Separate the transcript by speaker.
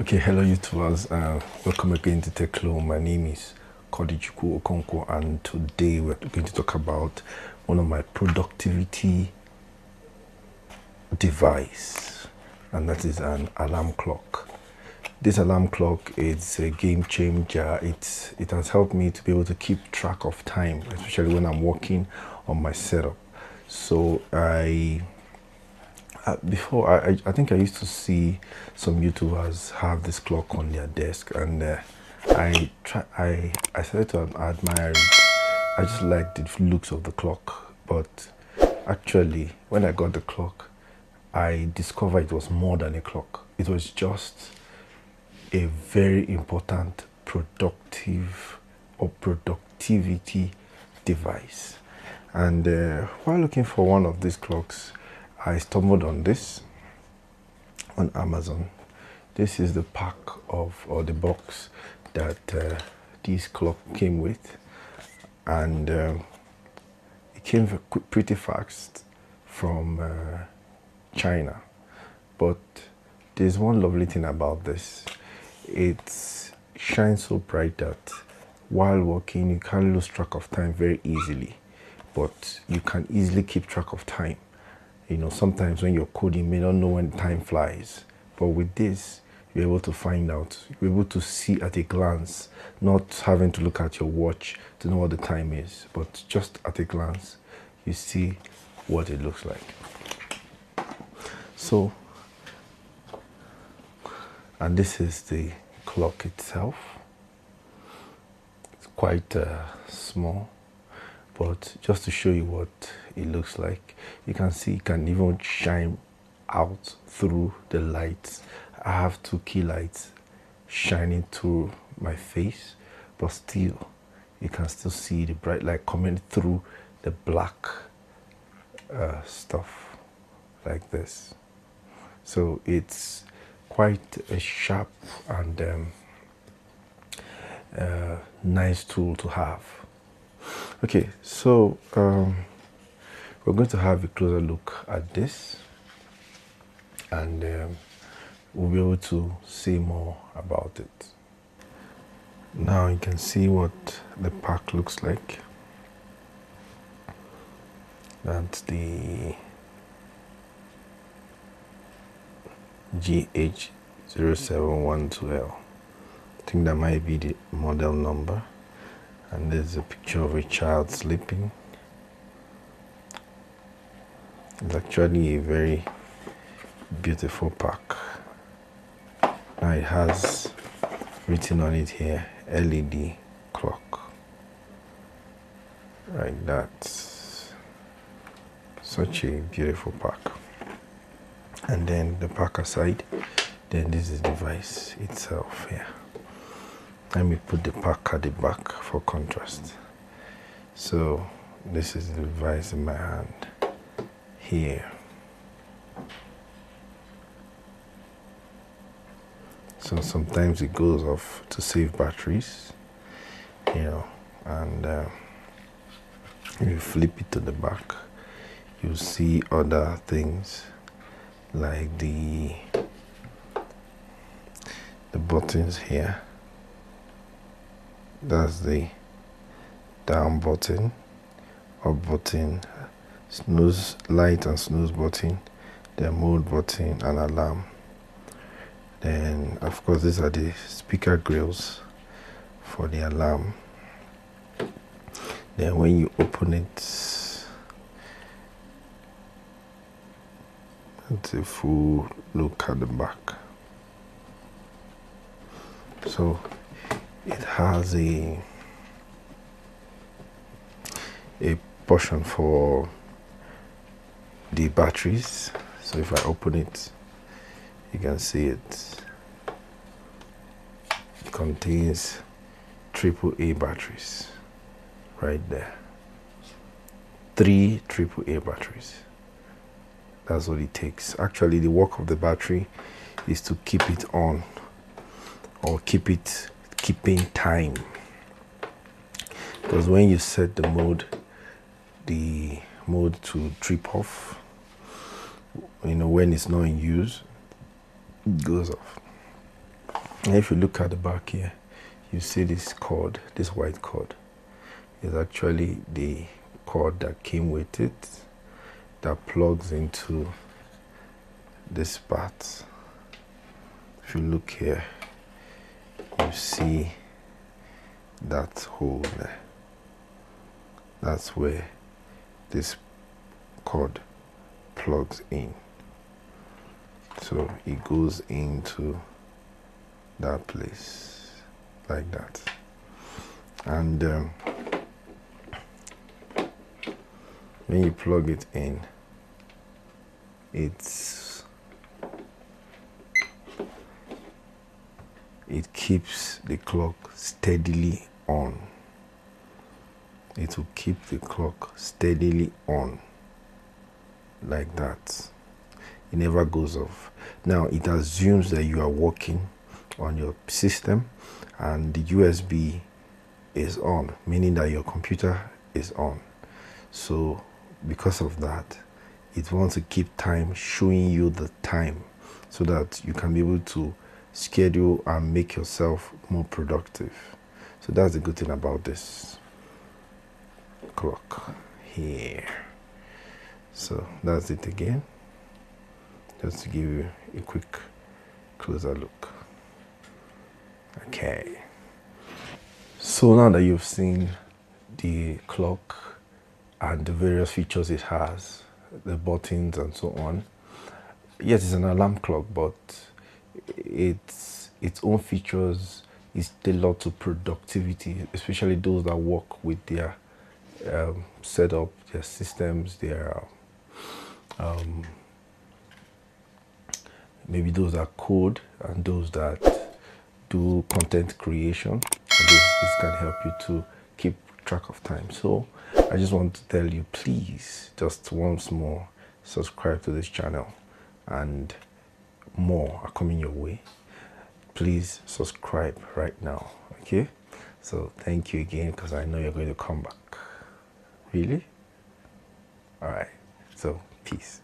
Speaker 1: Okay, hello YouTubers. Uh, welcome again to TechLoam. My name is Kodichukwu Okonkwo and today we're going to talk about one of my productivity device and that is an alarm clock. This alarm clock is a game changer. It's, it has helped me to be able to keep track of time, especially when I'm working on my setup. So I before I, I, I think I used to see some YouTubers have this clock on their desk, and uh, I try I I started to admire it. I just liked the looks of the clock, but actually, when I got the clock, I discovered it was more than a clock. It was just a very important productive or productivity device. And uh, while looking for one of these clocks, I stumbled on this on Amazon. This is the pack of or the box that uh, this clock came with, and uh, it came pretty fast from uh, China. But there's one lovely thing about this: it shines so bright that while working, you can't lose track of time very easily, but you can easily keep track of time you know, sometimes when you're coding, you may not know when time flies. But with this, you're able to find out. You're able to see at a glance, not having to look at your watch to know what the time is, but just at a glance, you see what it looks like. So, and this is the clock itself. It's quite uh, small but just to show you what it looks like you can see it can even shine out through the lights. I have two key lights shining through my face but still you can still see the bright light coming through the black uh, stuff like this. So it's quite a sharp and um, uh, nice tool to have Okay, so um, we're going to have a closer look at this and um, we'll be able to see more about it. Now you can see what the pack looks like. That's the GH0712L. I think that might be the model number and there's a picture of a child sleeping. It's actually a very beautiful pack now it has written on it here LED clock. Like that. Such a beautiful pack and then the pack aside then this is the device itself here let me put the pack at the back for contrast. So this is the device in my hand. Here. So sometimes it goes off to save batteries you know and uh, you flip it to the back you see other things like the the buttons here that's the down button up button snooze light and snooze button the mode button and alarm. Then of course these are the speaker grills for the alarm. Then when you open it it's a full look at the back. So it has a a portion for the batteries. So if I open it you can see it, contains triple A batteries right there. Three triple A batteries. That's what it takes. Actually the work of the battery is to keep it on or keep it keeping time. Because when you set the mode the mode to trip off you know when it's not in use it goes off. And if you look at the back here you see this cord this white cord. Is actually the cord that came with it that plugs into this part. If you look here you see that hole there. That's where this cord plugs in. So it goes into that place like that. And um, when you plug it in it's it keeps the clock steadily on. It will keep the clock steadily on like that. It never goes off. Now it assumes that you are working on your system and the USB is on meaning that your computer is on. So because of that it wants to keep time showing you the time so that you can be able to schedule and make yourself more productive. So that's the good thing about this clock here. So that's it again. Just to give you a quick closer look. Okay. So now that you've seen the clock and the various features it has the buttons and so on yes it's an alarm clock but it's its own features is tailored to productivity especially those that work with their um, set up their systems, their um, maybe those that code and those that do content creation. And this, this can help you to keep track of time. So I just want to tell you, please, just once more, subscribe to this channel and more are coming your way. Please subscribe right now, okay? So thank you again because I know you're going to come back. Really? All right. So, peace.